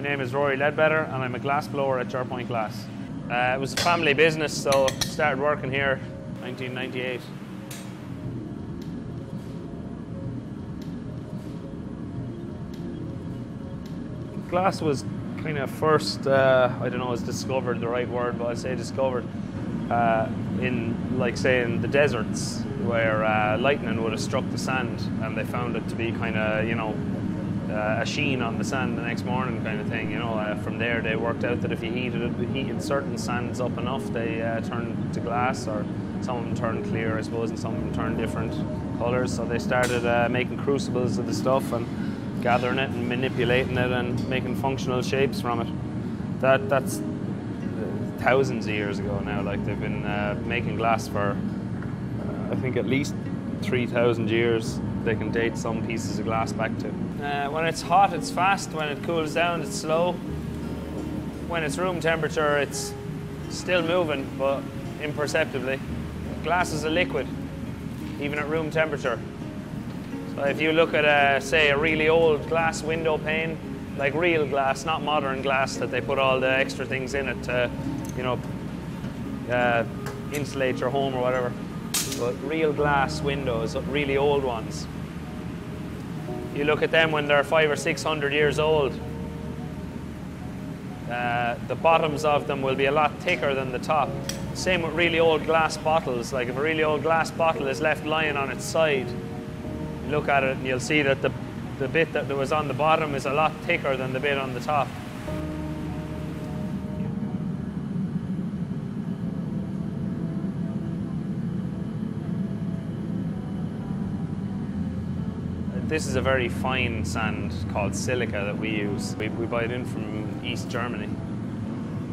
My name is Rory Leadbetter and I'm a glass blower at Jerpoint Glass. Uh, it was a family business, so started working here 1998. Glass was kind of first, uh, I don't know, was discovered the right word, but I'd say discovered uh, in, like, say, in the deserts where uh, lightning would have struck the sand and they found it to be kind of, you know, uh, a sheen on the sand the next morning kind of thing. You know, uh, from there they worked out that if you heated it, heated certain sands up enough, they uh, turned to glass, or some of them turned clear, I suppose, and some of them turned different colours. So they started uh, making crucibles of the stuff and gathering it and manipulating it and making functional shapes from it. That that's uh, thousands of years ago now. Like they've been uh, making glass for, I think, at least three thousand years they can date some pieces of glass back to. Uh, when it's hot, it's fast. When it cools down, it's slow. When it's room temperature, it's still moving, but imperceptibly. Glass is a liquid, even at room temperature. So if you look at, a, say, a really old glass window pane, like real glass, not modern glass that they put all the extra things in it to, you know, uh, insulate your home or whatever but real glass windows, really old ones. You look at them when they're five or six hundred years old, uh, the bottoms of them will be a lot thicker than the top. Same with really old glass bottles. Like if a really old glass bottle is left lying on its side, look at it and you'll see that the, the bit that was on the bottom is a lot thicker than the bit on the top. This is a very fine sand called silica that we use. We, we buy it in from East Germany.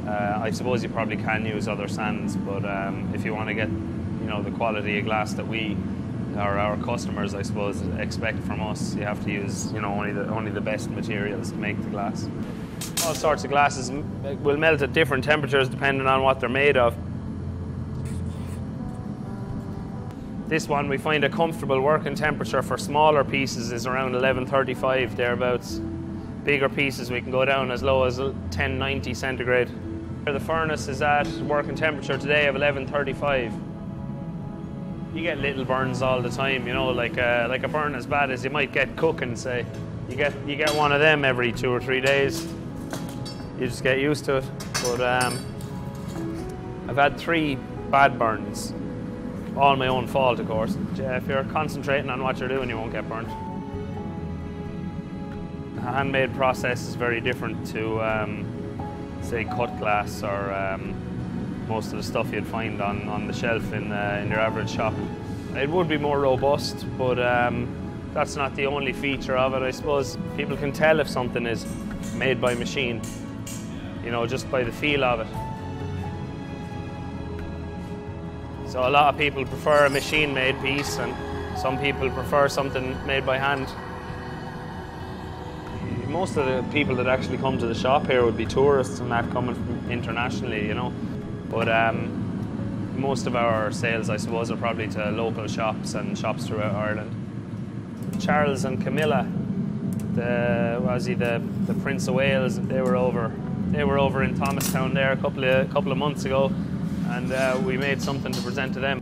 Uh, I suppose you probably can use other sands, but um, if you want to get, you know, the quality of glass that we, or our customers, I suppose, expect from us, you have to use, you know, only the only the best materials to make the glass. All sorts of glasses will melt at different temperatures depending on what they're made of. This one we find a comfortable working temperature for smaller pieces is around 1135 thereabouts. Bigger pieces we can go down as low as 1090 centigrade. The furnace is at working temperature today of 1135. You get little burns all the time, you know, like a, uh, like a burn as bad as you might get cooking, say. You get, you get one of them every two or three days. You just get used to it. But um, I've had three bad burns all my own fault, of course. If you're concentrating on what you're doing, you won't get burnt. The handmade process is very different to, um, say, cut glass or um, most of the stuff you'd find on, on the shelf in, uh, in your average shop. It would be more robust, but um, that's not the only feature of it, I suppose. People can tell if something is made by machine, you know, just by the feel of it. So a lot of people prefer a machine-made piece and some people prefer something made by hand. Most of the people that actually come to the shop here would be tourists and that coming from internationally, you know. But um, most of our sales, I suppose, are probably to local shops and shops throughout Ireland. Charles and Camilla, the was he the, the Prince of Wales? They were over. They were over in Thomastown there a couple of couple of months ago, and uh, we made something to present to them.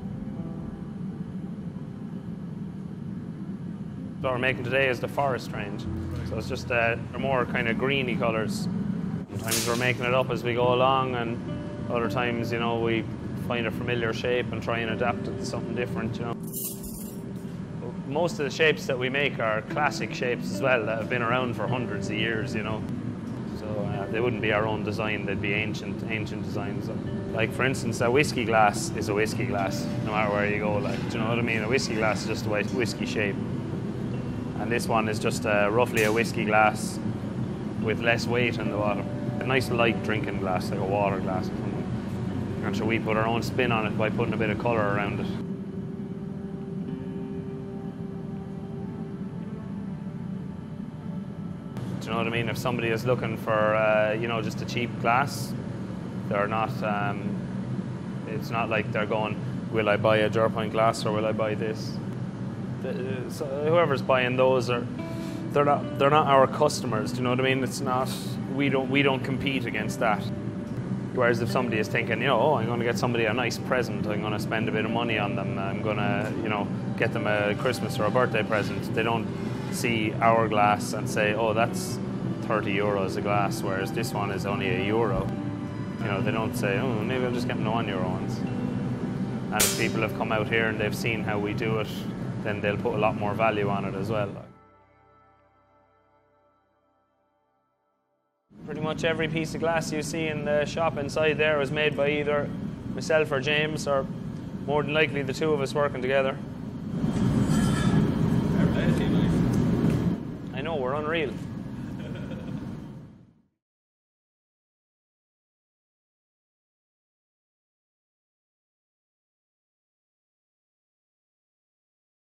What we're making today is the forest range. So it's just uh, more kind of greeny colours. Sometimes we're making it up as we go along and other times, you know, we find a familiar shape and try and adapt it to something different, you know. Most of the shapes that we make are classic shapes as well that have been around for hundreds of years, you know. So uh, they wouldn't be our own design, they'd be ancient, ancient designs. Like for instance, a whiskey glass is a whiskey glass, no matter where you go. Like, do you know what I mean? A whiskey glass is just a whiskey shape, and this one is just uh, roughly a whiskey glass with less weight in the bottom. A nice light drinking glass, like a water glass or something. And so we put our own spin on it by putting a bit of colour around it. Do you know what I mean? If somebody is looking for, uh, you know, just a cheap glass, they're not. Um, it's not like they're going, "Will I buy a Jerpoint glass or will I buy this?" The, so whoever's buying those are, they're not. They're not our customers. Do you know what I mean? It's not. we don't we don't compete against that. Whereas if somebody is thinking, you know, oh, I'm going to get somebody a nice present, I'm going to spend a bit of money on them, I'm going to, you know, get them a Christmas or a birthday present, they don't see our glass and say, oh, that's 30 euros a glass, whereas this one is only a euro. You know, they don't say, oh, maybe I'll just get one euro ones. And if people have come out here and they've seen how we do it, then they'll put a lot more value on it as well. Pretty much every piece of glass you see in the shop inside there was made by either myself or James, or more than likely the two of us working together. I know, we're unreal.